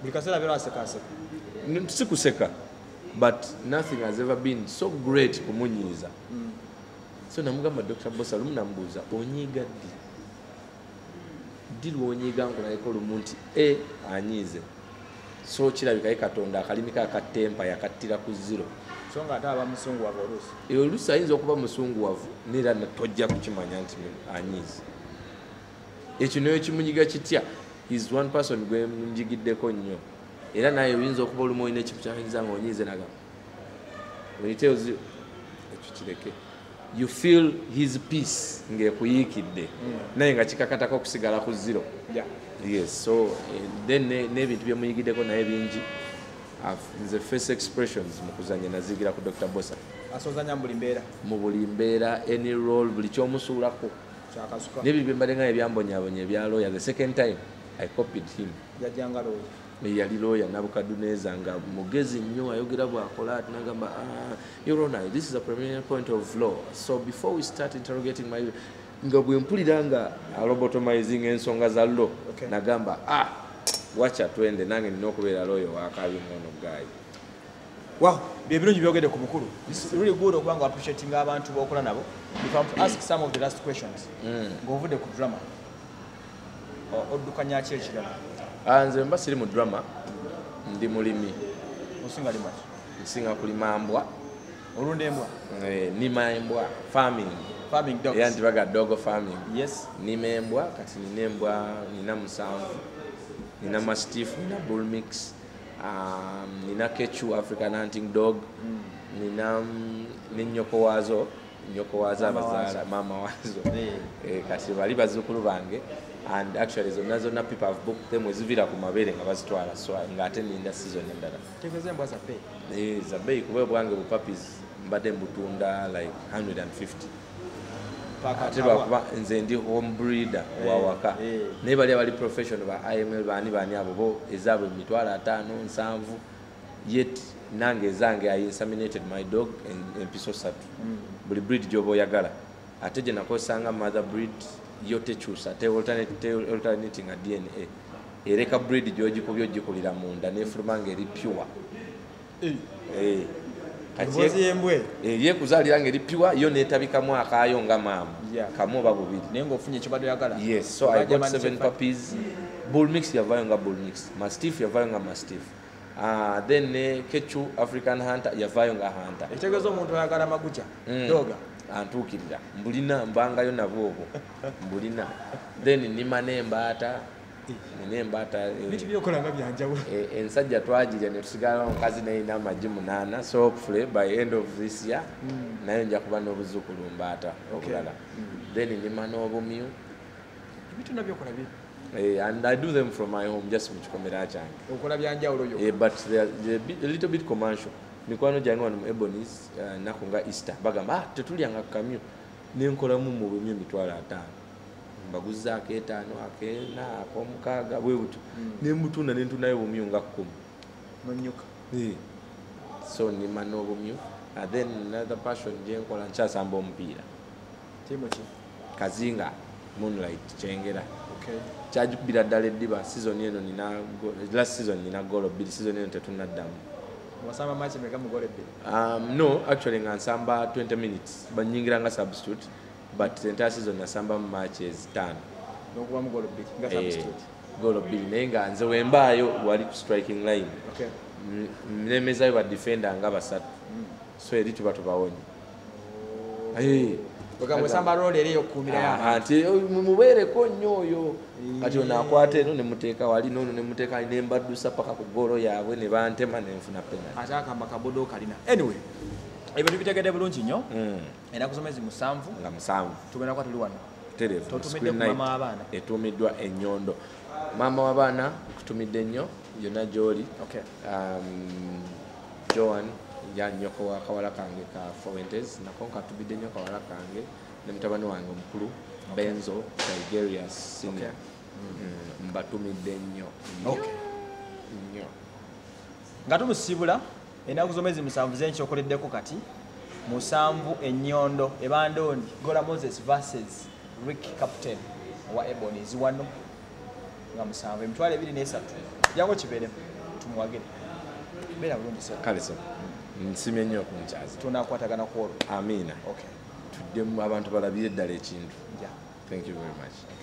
Buli kaseera abeera asekaseka si kuseka but nothing has ever been so great kumunyiiza so namugamba dr bosa lumu namubuuza onyiiga ddi ddi lwonyiiga nkulayeko lumu nti e anyiize. So kirabika ye katonda akalimi ka katempa yakattira ku zero. So nga ate aba musungu wava oluusi? Eyo oluusi ayinza okuba musunguwavu neera na- tojja kukimanya nti anyiize. Ekyo nayo kimunyiga kitya? Is one person gwe munjigiddeko nnyo. Era naye oyinza okuba olumu olina ekintu kyayinza nga onyiize naga. When he tells you ekyo kireke you feel his peace. Ng'ekuyikidde naye nga kikakatako okusigala ku zero. Ya yes so eh, then ne- n'ebintu byemuyigiddeko naye bingi. Nze face expressions mukuzanya nazigira ku dr. Bosa. Asozanya mu buli mbeera mu buli mbeera any role buli kyomusuulako. Nebyo byembadde nga ebyambonyabonya ebya lawyer the second time i copied him. Yajjanga looyi yali lawyer nabukaduneza nga mugezi nnyo ayogera bwakola ati nagamba "Ah, your honor this is a preliminary point of law. So before we start interrogating my nga bwe mpulira nga alobotomizing ensonga za law nagamba ah wacha twende nange nina okubeera lawyer wakabi ngono gayi wow byebirungi byogedde ku bukulu. It's really good okuba nga appreciating abantu bokola nabo. If I'm to ask some of the last questions ng'ovudde ku drama oddukanya ki ekirala nze mba siri mu drama ndi mulimi. Osinga limaki nsinga kulima mbwa olunda embwa? Eh, nima embwa farming. Farming dogs era nti baga dogo farming. Yes. Nima embwa kati nina embwa nina musanvu nina mastiff nina bullmix um, nina kechu african hunting dog nina mm, nenyoko waazo nyoko waazo Mama abazaala waazo. mama waazo Eh. Eh, kati bali bazukulu bange and actually zonna zonna people have booked them ezivira ku mabeere nga bazitwala. So ngaate ninda season endala. Tegeeza embwa zaffe Eh, za bei kuba bwange bupapis mbadde mbutunda like 150 ate lwakuba nze ndi home breeder wawaka eh. naye bali abali professional ba iml baani baani abo bo ezaabwe emitwalo ataano nsanvu yet nange ezange i inseminated my dog empiso satu buli breed gyoba oyagala. Ate gye nakosanga mother breed yo tekyusa te alternate- te alternating a dna ereka breed gyogikubya ogikulira munda nefuluma nga eri pure Eh, Eh, ye kuzaalira ngeri piwa yo netabikamu akaayo nga maama kamu oba bubiri. So i got seven puppies. Bull mix yavayo nga bull mix. Mastiff yavayo nga mastiff. Uh, then ne kechu african hunter yavayo nga hunter. Ekitegeeza omuntu oyagala maguja Mm. doga antuukirira mbulina mbangayo nabo obwo mbulina. Then nima n'embaata nina embaata eh, Eh, ensajja twagirya netusigala omukazi nayina amagi munaana so hopefully by end of this year naye nja kuba n'obuzukulu mbaata obulala then nima n'obumyu Eh, and i do them from my home just mu kikomera kyange. But they are, they are bit- a little bit commercial mikwano gyange wano mu ebonis uh, naku nga easter. Bagamba ah, tetulyanga kamyu nenkolamu mu bumyu emitwalo ataano. Mbaguzaako etaano akena ak'omukaaga bwe buto nembutunda nentunayo bumyu nga kkumi nonyuka Eh. so nima n'obumyu then another passion gyenkola nkyasamba omupiira. Tiimu ki? Kazinga moonlight kyengera. Okay. Kyajukubira ddala eddiba season eno nina last season nina golo bbiri season eno tetunaddamu wasamba maki meka mugole ebbiri um, no actually nga nsamba 20 minutes. Banyingira nga substitute but the entire season nasamba mu matches tano n'okuba mugole ebbiri nga Eh, substitute. Golo bbiri naye nga nze wembaayo wali ku striking line. Okay nemezayo badefender nga basatu. So eri tuba tubawonye Eh. rooli eri eyokukuumira Aha, yaha nti "Oh, mumubeereko nnyo oyo. Kati ono akwata eno nemuteeka wali noono nemuteeka ali nembaddusa paka ku goolo yaabwe ne bantema nenfuna penalty. Ate akamba kabodo kalina. Anyway ebyo tubitegedde bulungi nnyo. Mm, enaku zomezi musanvu. Nga musanvu. Tugenda kuba tuli wano. Totumidde ku maama w'abaana? etuumiddwa ennyondo. Maama w'abaana nkutumidde nnyo yonna gy'oli okay. Um, joan ya nnyoko wa kawala kange ka foentes nako nkatubidde nnyo kawala kange ne mutabani wange omukulu benzo tigerius senior. Mm, mbatumidde nnyo. Nnyo, Okay. nnyo. Nga tumusibula enaku zomezi musanvu zenkyokoleddeko kati musanvu ennyondo ebandondi gola moses versus rick captain owa ebonies wano nga musanvu emitwalo ebiri nesatu. Jangu kibeeremu tumuwagire beera bulungi kale so nsimye nnyo okunkyaza tunakwatagana ku olwo. Amiina okay. Tuddemu abantu balabire eddala ekintu. Ja thank you very much